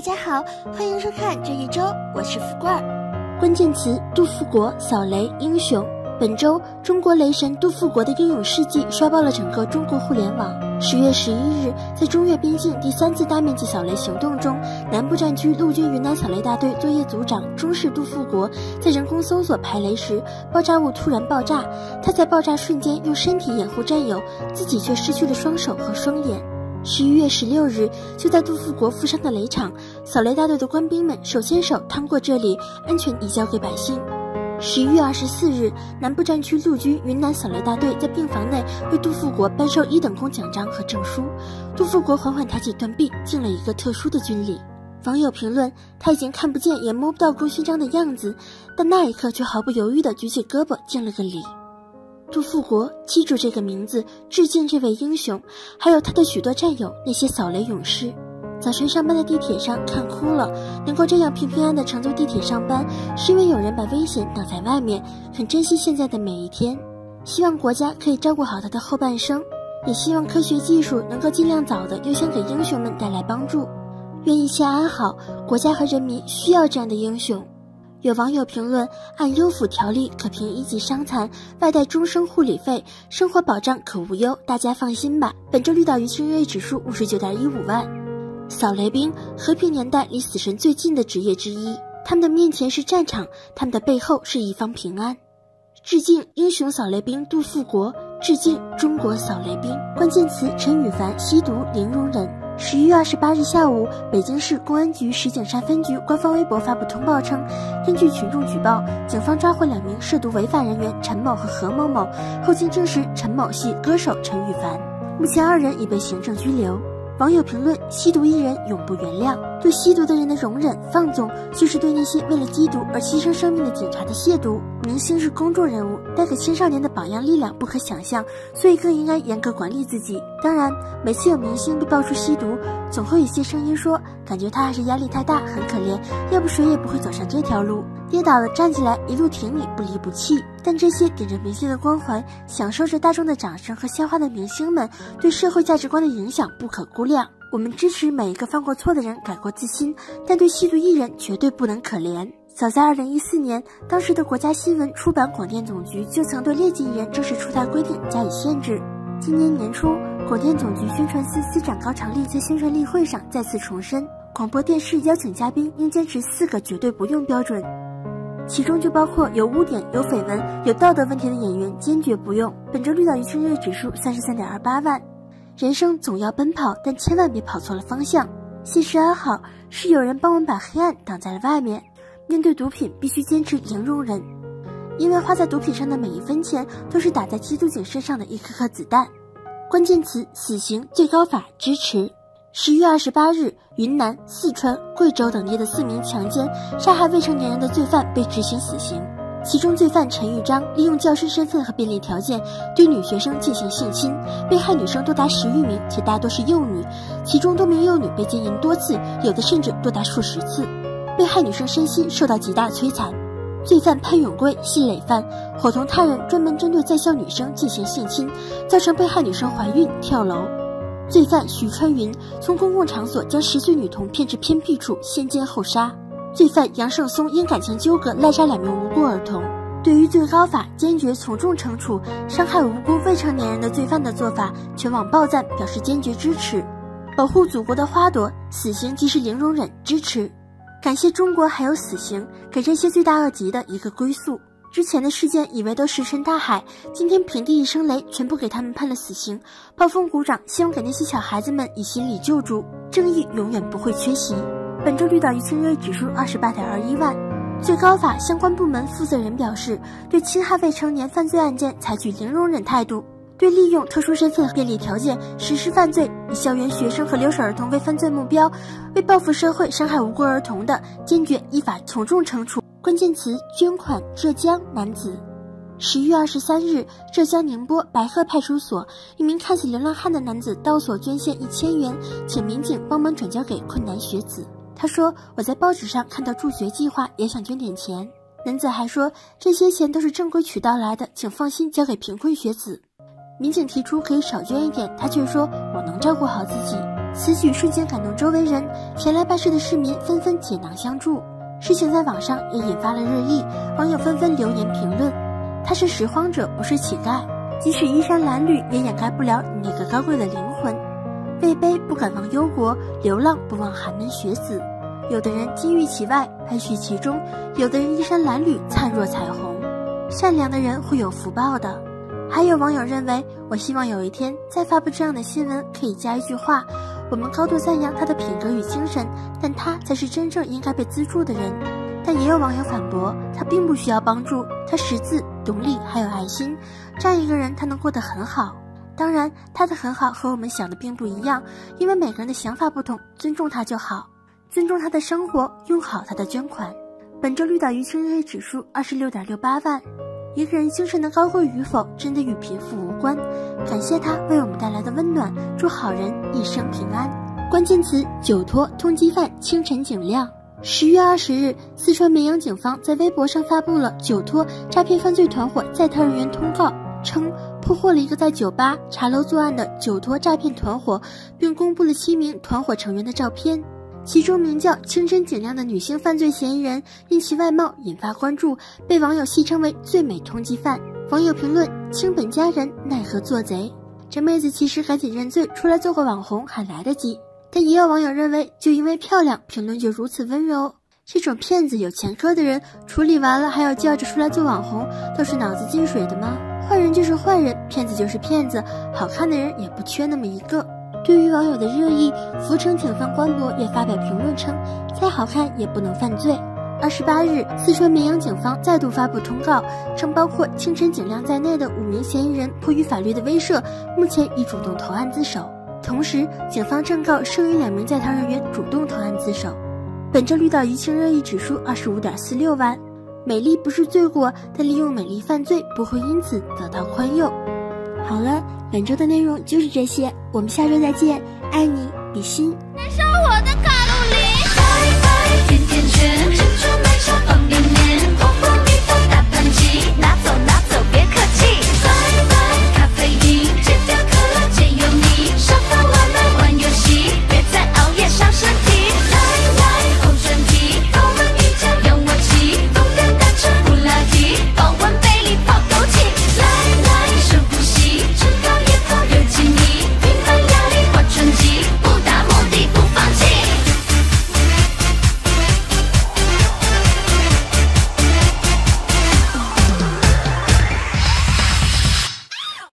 大家好，欢迎收看这一周，我是福贵儿。关键词：杜富国、扫雷、英雄。本周，中国雷神杜富国的英勇事迹刷爆了整个中国互联网。十月十一日，在中越边境第三次大面积扫雷行动中，南部战区陆军云南扫雷大队作业组长中士杜富国在人工搜索排雷时，爆炸物突然爆炸，他在爆炸瞬间用身体掩护战友，自己却失去了双手和双眼。十一月十六日，就在杜富国负伤的雷场，扫雷大队的官兵们手牵手趟过这里，安全移交给百姓。十一月二十四日，南部战区陆军云南扫雷大队在病房内为杜富国颁授一等功奖章和证书。杜富国缓缓抬起断臂，敬了一个特殊的军礼。网友评论：他已经看不见也摸不到功勋章的样子，但那一刻却毫不犹豫地举起胳膊敬了个礼。杜富国，记住这个名字，致敬这位英雄，还有他的许多战友，那些扫雷勇士。早晨上班的地铁上看哭了，能够这样平平安安的乘坐地铁上班，是因为有人把危险挡在外面，很珍惜现在的每一天。希望国家可以照顾好他的后半生，也希望科学技术能够尽量早的优先给英雄们带来帮助。愿一切安好，国家和人民需要这样的英雄。有网友评论：按优抚条例可评一级伤残，外带终生护理费，生活保障可无忧，大家放心吧。本周绿岛舆情热议指数五十九点一五万。扫雷兵，和平年代离死神最近的职业之一。他们的面前是战场，他们的背后是一方平安。致敬英雄扫雷兵杜富国，致敬中国扫雷兵。关键词：陈羽凡吸毒零容忍。十一月二十八日下午，北京市公安局石景山分局官方微博发布通报称，根据群众举报，警方抓获两名涉毒违法人员陈某和何某某。后经证实，陈某系歌手陈羽凡。目前二人已被行政拘留。网友评论：吸毒一人永不原谅。对吸毒的人的容忍放纵，就是对那些为了缉毒而牺牲生命的警察的亵渎。明星是公众人物，带给青少年的榜样力量不可想象，所以更应该严格管理自己。当然，每次有明星被爆出吸毒，总会有些声音说，感觉他还是压力太大，很可怜，要不谁也不会走上这条路。跌倒了站起来，一路挺你，不离不弃。但这些顶着明星的光环，享受着大众的掌声和鲜花的明星们，对社会价值观的影响不可估量。我们支持每一个犯过错的人改过自新，但对吸毒艺人绝对不能可怜。早在二零一四年，当时的国家新闻出版广电总局就曾对劣迹艺人正式出台规定加以限制。今年年初，广电总局宣传司司长高长丽在宣传例会上再次重申，广播电视邀请嘉宾应坚持四个绝对不用标准。其中就包括有污点、有绯闻、有道德问题的演员，坚决不用。本周绿岛舆情热指数三十三点二八万。人生总要奔跑，但千万别跑错了方向。现实安好，是有人帮我们把黑暗挡在了外面。面对毒品，必须坚持零容忍，因为花在毒品上的每一分钱，都是打在缉毒警身上的一颗颗子弹。关键词：死刑、最高法支持。十月二十八日，云南、四川、贵州等地的四名强奸、杀害未成年人的罪犯被执行死刑。其中，罪犯陈玉章利用教师身份和便利条件对女学生进行性侵，被害女生多达十余名，且大多是幼女。其中多名幼女被奸淫多次，有的甚至多达数十次。被害女生身心受到极大摧残。罪犯潘永贵系累犯，伙同他人专门针对在校女生进行性侵，造成被害女生怀孕跳楼。罪犯徐川云从公共场所将十岁女童骗至偏僻处，先奸后杀。罪犯杨胜松因感情纠葛滥杀两名无辜儿童。对于最高法坚决从重惩处伤害无辜未成年人的罪犯的做法，全网爆赞，表示坚决支持。保护祖国的花朵，死刑即是零容忍，支持。感谢中国还有死刑，给这些罪大恶极的一个归宿。之前的事件以为都石沉大海，今天平地一声雷，全部给他们判了死刑，暴风鼓掌，希望给那些小孩子们以心理救助，正义永远不会缺席。本周绿岛舆情热议指数二十八点二一万，最高法相关部门负责人表示，对侵害未成年犯罪案件采取零容忍态度，对利用特殊身份便利条件实施犯罪，以校园学生和留守儿童为犯罪目标，为报复社会伤害无辜儿童的，坚决依法从重惩处。关键词：捐款。浙江男子，十一月二十三日，浙江宁波白鹤派出所一名看似流浪汉的男子到所捐献一千元，请民警帮忙转交给困难学子。他说：“我在报纸上看到助学计划，也想捐点钱。”男子还说：“这些钱都是正规渠道来的，请放心交给贫困学子。”民警提出可以少捐一点，他却说：“我能照顾好自己。”此举瞬间感动周围人，前来办事的市民纷纷解囊相助。事情在网上也引发了热议，网友纷纷留言评论：“他是拾荒者，不是乞丐。即使衣衫褴褛，也掩盖不了你那个高贵的灵魂。位卑不敢忘忧国，流浪不忘寒门学子。有的人金玉其外，败絮其中；有的人衣衫褴褛，灿若彩虹。善良的人会有福报的。”还有网友认为，我希望有一天再发布这样的新闻，可以加一句话：我们高度赞扬他的品格与精神，但他才是真正应该被资助的人。但也有网友反驳，他并不需要帮助，他识字、懂礼，还有爱心，这样一个人他能过得很好。当然，他的很好和我们想的并不一样，因为每个人的想法不同，尊重他就好，尊重他的生活，用好他的捐款。本周绿岛余生热议指数二十六点六八万。一个人精神的高贵与否，真的与贫富无关。感谢他为我们带来的温暖，祝好人一生平安。关键词：酒托通缉犯清晨景亮。十月二十日，四川绵阳警方在微博上发布了酒托诈骗犯罪团伙在逃人员通告，称破获了一个在酒吧、茶楼作案的酒托诈骗团伙，并公布了七名团伙成员的照片。其中名叫清真景亮的女性犯罪嫌疑人，因其外貌引发关注，被网友戏称为“最美通缉犯”。网友评论：“清本佳人，奈何做贼？”这妹子其实赶紧认罪，出来做个网红还来得及。但也有网友认为，就因为漂亮，评论就如此温柔。这种骗子有前科的人，处理完了还要叫着出来做网红，都是脑子进水的吗？坏人就是坏人，骗子就是骗子，好看的人也不缺那么一个。对于网友的热议，福城警方官博也发表评论称：“再好看也不能犯罪。”二十八日，四川绵阳警方再度发布通告，称包括清晨景亮在内的五名嫌疑人迫于法律的威慑，目前已主动投案自首。同时，警方正告剩余两名在逃人员主动投案自首。本周绿岛舆情热议指数二十五点四六万。美丽不是罪过，但利用美丽犯罪不会因此得到宽宥。好了，本周的内容就是这些，我们下周再见，爱你，比心。燃烧我的卡路里，拜拜甜甜圈，珍珠奶茶